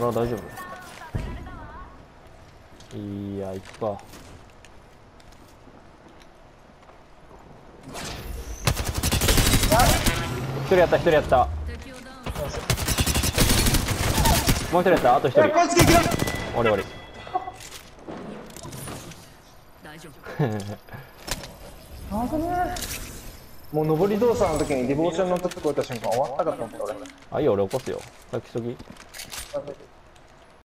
俺は大丈夫。いや行くか。一人やった一人やった。もう一人やった？あと一人。俺俺。大丈夫もう上り動作の時にディボーションのとここった瞬間終わったかと思った俺。あいいよ俺起こすよ。先急ぎ。